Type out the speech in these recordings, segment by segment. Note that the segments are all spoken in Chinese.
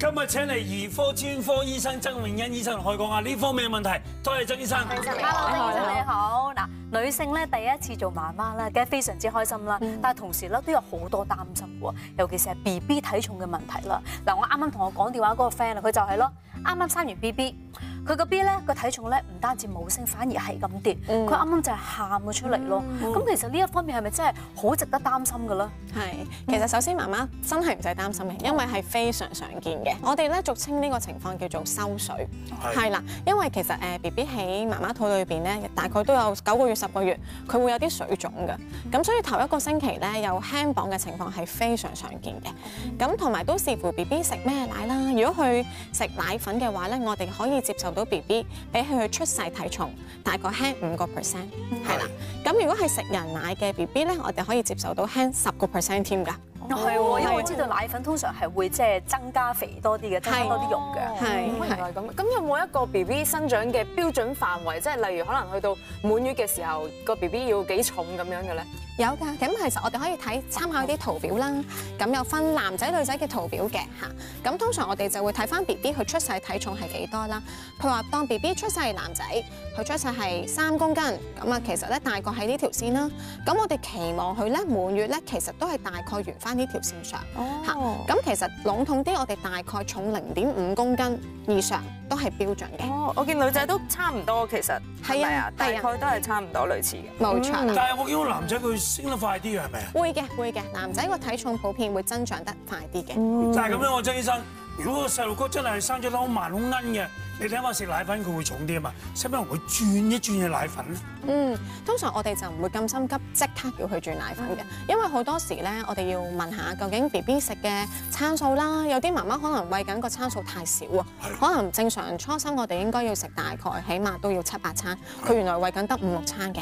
今日請嚟兒科專科醫生曾永欣醫生同我哋講下呢方面嘅問題。多謝曾醫生。Hello，曾醫生你好。嗱，女性咧第一次做媽媽啦，梗係非常之開心啦。但係同時咧都有好多擔心喎，尤其是係 B B 體重嘅問題啦。嗱，我啱啱同我講電話嗰個 friend 啊，佢就係咯，啱啱生完 B B，佢個 B 咧個體重咧唔單止冇升，反而係咁跌。佢啱啱就係喊咗出嚟咯。咁其實呢一方面係咪真係好值得擔心嘅咧？係，其實首先媽媽真係唔使擔心嘅，因為係非常常見嘅。我哋咧俗稱呢個情況叫做收水，係啦，因為其實誒 B B 喺媽媽肚裏邊咧，大概都有九個月、十個月，佢會有啲水腫嘅。咁所以頭一個星期咧有輕磅嘅情況係非常常見嘅。咁同埋都視乎 B B 食咩奶啦。如果佢食奶粉嘅話咧，我哋可以接受到 B B 比起佢出世體重大概輕五個 percent，係啦。咁如果係食人奶嘅 B B 咧，我哋可以接受到輕十個 percent 添㗎。係喎，因為我知道奶粉通常係會即係增加肥多啲嘅，增加多啲肉嘅。係原來咁，咁有冇一個 B B 生長嘅標準範圍？即係例如可能去到滿月嘅時候，個 B B 要幾重咁樣嘅咧？有㗎，咁其實我哋可以睇參考啲圖表啦。咁有分男仔女仔嘅圖表嘅嚇。咁通常我哋就會睇翻 B B 佢出世體重係幾多啦。佢話當 B B 出世係男仔，佢出世係三公斤，咁啊其實咧大概喺呢條線啦。咁我哋期望佢咧滿月咧，其實都係大概圓翻呢條線上嚇。咁其實籠統啲，我哋大概重零點五公斤以上都係標準嘅。哦，我見女仔都差唔多，其實係啊大概都係差唔多類似嘅。冇錯啦。但係我見到男仔佢升得快啲嘅係咪啊？會嘅會嘅，男仔個體重普遍會增長得快啲嘅。但係咁樣，我張醫生，如果個細路哥真係生咗粒好慢好奀嘅，你睇下食奶粉佢會重啲啊嘛，使唔使同佢轉一轉嘅奶粉咧？嗯，通常我哋就唔會咁心急，即刻要去轉奶粉嘅，因為好多時咧，我哋要問下究竟 B B 食嘅餐數啦，有啲媽媽可能餵緊個餐數太少啊，可能正常初生我哋應該要食大概起碼都要七八餐，佢原來餵緊得五六餐嘅，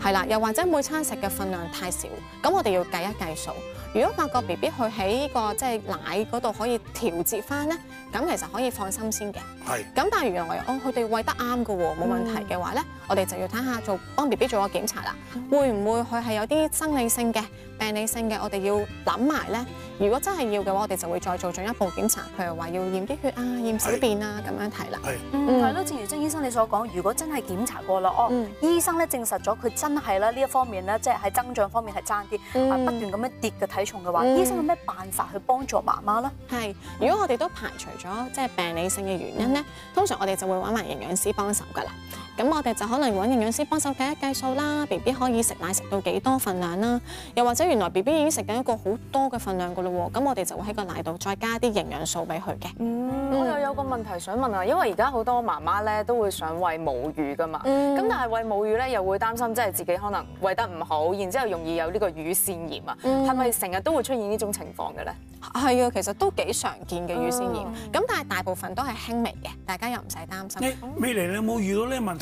係啦，又或者每餐食嘅份量太少，咁我哋要計一計數。如果發覺 B B 佢喺呢個即係奶嗰度可以調節翻咧，咁其實可以放心先嘅。係。咁但係原來哦，佢哋餵得啱嘅喎，冇問題嘅話咧，我哋就要睇下做幫 B B 做個檢查啦，會唔會佢係有啲生理性嘅、病理性嘅，我哋要諗埋咧。如果真係要嘅話，我哋就會再做進一步檢查，譬如話要驗啲血啊、驗小便啊咁樣睇啦。係。嗯，係咯，正如曾醫生你所講，如果真係檢查過啦，哦，嗯醫生咧證實咗佢真係咧呢一方面咧，即係喺增長方面係爭啲，不斷咁樣跌嘅體重嘅話，嗯醫生有咩辦法去幫助媽媽咧？係，如果我哋都排除咗即係病理性嘅原因咧，通常我哋就會揾埋營養師幫手㗎啦。咁我哋就可能揾營養師幫手計一計數啦，B B 可以食奶食到幾多份量啦，又或者原來 B B 已經食緊一個好多嘅份量噶咯喎，咁我哋就會喺個奶度再加啲營養素俾佢嘅。嗯，我又有個問題想問啊，因為而家好多媽媽咧都會想喂母乳噶嘛，咁、嗯但係喂母乳咧又會擔心即係自己可能餵得唔好，然之後容易有呢個乳腺炎啊，嗯。係咪成日都會出現呢種情況嘅咧？係啊，其實都幾常見嘅乳腺炎，咁但係大部分都係輕微嘅，大家又唔使擔心。你未嚟你有冇遇到呢個問題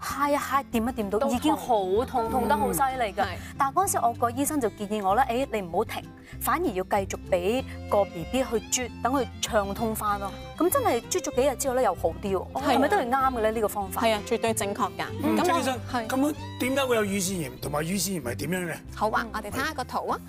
揩一揩掂一掂到，都已經好痛，痛得好犀利㗎。但係嗰陣時我個醫生就建議我咧，誒你唔好停，反而要繼續俾個 B B 去啜，等佢暢通翻咯。咁真係啜咗幾日之後咧，又好啲喎。係係咪都係啱嘅咧？呢個方法？係啊，絕對正確㗎。咁我咁曾醫生，係咁樣點解會有乳腺炎？同埋乳腺炎係點樣嘅？好啊，我哋睇下個圖啊。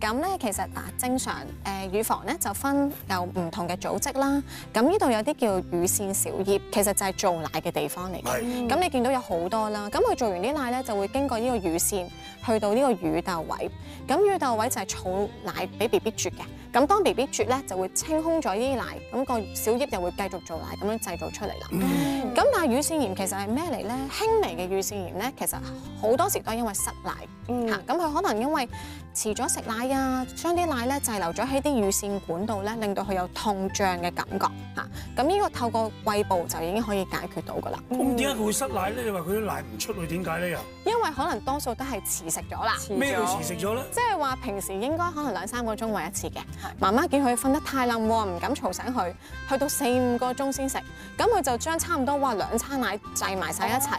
咁咧其實嗱，正常誒乳房咧就分有唔同嘅組織啦。咁呢度有啲叫乳腺小葉，其實就係做奶嘅地方嚟嘅。咁你見到都有好多啦，咁佢做完啲奶咧就會經過呢個乳腺去到呢個乳豆位，咁乳豆位就係儲奶俾 B B 啜嘅。咁當 B B 啜咧就會清空咗呢啲奶，咁、個小葉又會繼續做奶，咁樣製造出嚟啦。咁、但係乳腺炎其實係咩嚟咧？輕微嘅乳腺炎咧，其實好多時都係因為失奶嚇，咁佢、可能因為遲咗食奶啊，將啲奶咧滯留咗喺啲乳腺管度咧，令到佢有痛脹嘅感覺嚇。咁呢個透過胃部就已經可以解決到噶啦。咁點解佢會失奶咧？你話佢啲奶唔出去，點解咧又？因為可能多數都係遲食咗啦，咩叫遲食咗咧？即係話平時應該可能兩三個鐘餵一次嘅，媽媽見佢瞓得太冧喎，唔敢嘈醒佢，去到四五個鐘先食，咁佢就將差唔多話兩餐奶滯埋晒一齊，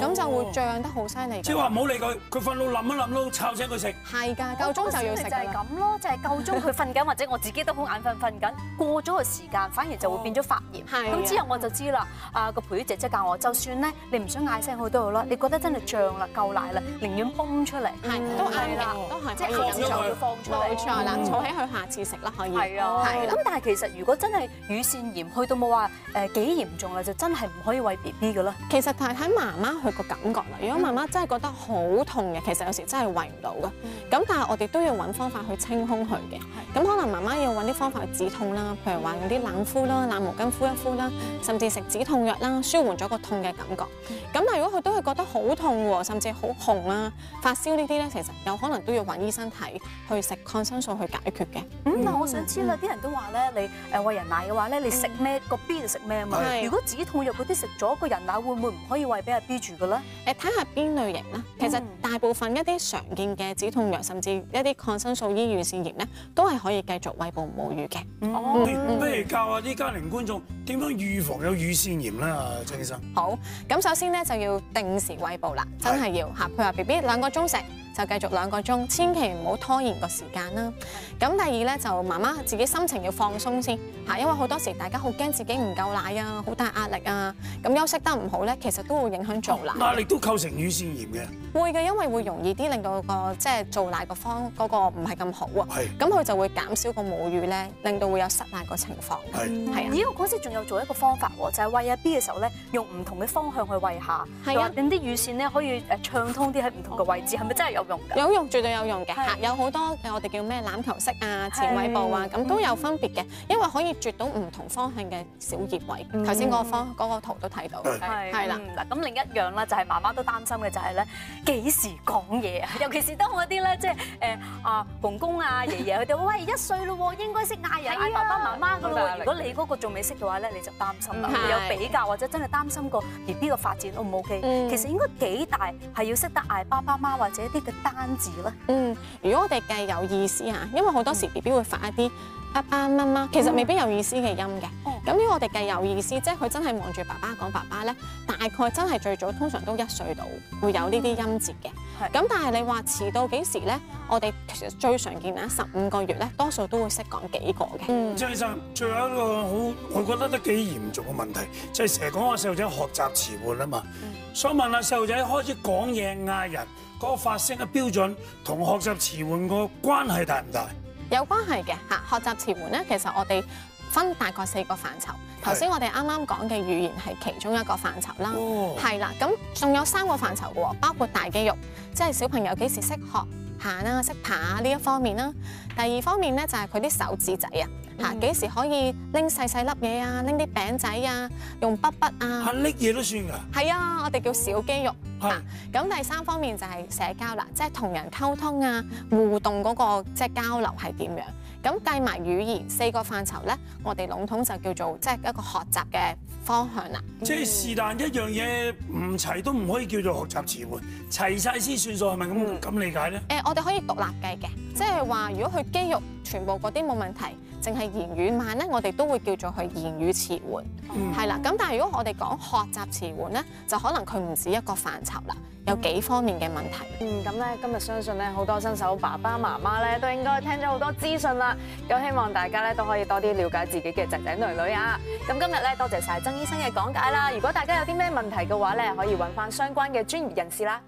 咁就會脹得好犀利。即係話唔好理佢，佢瞓到冧一冧都吵醒佢食。係㗎，夠鐘就要食就係。咁咯，就係夠鐘佢瞓緊，或者我自己都好眼瞓瞓緊，過咗個時間反而就會變咗發炎。係啊咁之後我就知啦，啊個培姐姐教我，就算咧你唔想嗌聲佢都好啦，你覺得真係脹啦、夠奶啦，寧願崩出嚟。係都啱係啦嘅，都係即係可以咁做晏晝要。放出嚟。冇錯啦，坐喺佢下次食啦，可以。係啊，係啦咁。但係其實如果真係乳腺炎去到冇話誒幾嚴重啦，就真係唔可以喂 B B 嘅啦。其實係睇媽媽佢個感覺啦。如果媽媽真係覺得好痛嘅，其實有時真係餵唔到嘅。咁但係我哋都要揾方法去清空佢嘅。咁可能媽媽要揾啲方法去止痛啦，譬如話用啲冷敷啦、冷毛巾敷一敷啦，甚至食止痛藥啦，舒緩咗個痛嘅感覺。咁但係如果佢都係覺得好痛喎，甚至好紅啊、發燒呢啲咧，其實有可能都要揾醫生睇，去食抗生素去解決嘅。咁但係我想知啦，啲人都話咧，你誒餵人奶嘅話咧，你食咩個 B 就食咩啊嘛。如果止痛藥嗰啲食咗，個人奶會唔會唔可以餵俾阿 B 住嘅咧？誒睇下邊類型啦，其實嗯大部分一啲常見嘅止痛藥，甚至一啲抗生素醫乳腺炎咧，都係可以繼續喂哺母乳嘅。哦不如教下啲家庭觀眾點樣預防有乳腺炎咧，啊張醫生。好，咁首先咧就要定時喂哺啦，真係要嚇。譬如話 B B 兩個鐘食，就繼續兩個鐘，千祈唔好拖延個時間啦。咁第二咧就媽媽自己心情要放鬆先嚇，因為好多時大家好驚自己唔夠奶啊，好大壓力啊，咁休息得唔好咧，其實都會影響做奶。壓力都構成乳腺炎嘅。會嘅，因為會容易啲令到個即係做奶個方嗰個唔係咁好啊。係咁佢就會減少個母乳咧，令到會有失奶個情況。係。係啊。咦，我嗰時仲有做一個方法喎，就係喂阿 B 嘅時候咧，用唔同嘅方向去喂下，係啊令啲乳腺咧可以誒暢通啲喺唔同嘅位置，係咪真係有用㗎？有用，絕對有用嘅。係。嚇，有好多我哋叫咩欖球式啊、前位步啊，咁都有分別嘅，因為可以啜到唔同方向嘅小葉位。頭先嗰個方嗰個圖都睇到。係。啦嗯嗱，咁另一樣啦，就係媽媽都擔心嘅就係咧幾時講嘢？啊，尤其是當嗰啲咧，即係誒啊公公啊、爺爺佢哋，喂一歲咯喎，應該識嗌人、嗌爸爸媽媽噶咯如果你嗰個仲未識嘅話咧，你就擔心啦，有比較或者真係擔心個 B B 嘅發展 O 唔 O K？嗯。其實應該幾大係要識得嗌爸爸媽媽或者啲嘅單字咧？嗯，如果我哋計有意思啊，因為好多時 B B 會發一啲爸爸媽媽，其實未必有意思嘅音嘅。哦咁如果我哋計有意思，即係佢真係望住爸爸講爸爸咧，大概真係最早通常都一歲到會有呢啲音節嘅。係咁但係你話遲到幾時咧？我哋其實最常見啊，十五個月咧，多數都會識講幾個嘅。嗯張醫生，最後一個好，我覺得都幾嚴重嘅問題，就係成日講話細路仔學習遲緩啊嘛。想問下細路仔開始講嘢嗌人嗰個發聲嘅標準，同學習遲緩個關係大唔大？有關係嘅嚇，學習遲緩咧，其實我哋分大概四個範疇。頭先我哋啱啱講嘅語言係其中一個範疇啦，哦係啦、咁仲有三個範疇嘅喎，包括大肌肉，即係小朋友幾時識學行啊、識爬啊呢一方面啦。第二方面咧就係佢啲手指仔啊，嚇幾時可以拎細細粒嘢啊，拎啲餅仔啊，用筆筆啊嚇。拎嘢都算㗎。係啊，我哋叫小肌肉咁第三方面就係社交啦，即係同人溝通啊、互動嗰個即係交流係點樣。咁計埋語言四個範疇咧，我哋籠統就叫做即係一個學習嘅方向啦。即係是但一樣嘢唔齊都唔可以叫做學習詞彙，齊晒先算數，係咪咁咁理解咧？誒、我哋可以獨立計嘅，即係話如果佢肌肉全部嗰啲冇問題，淨係言語慢咧，我哋都會叫做佢言語遲緩，嗯係啦、咁但係如果我哋講學習遲緩咧，就可能佢唔止一個範疇啦，有幾方面嘅問題。嗯，咁咧今日相信咧好多新手爸爸媽媽咧都應該聽咗好多資訊啦，咁希望大家咧都可以多啲了解自己嘅仔仔女女啊。咁今日咧多謝晒曾醫生嘅講解啦，如果大家有啲咩問題嘅話咧，可以揾翻相關嘅專業人士啦。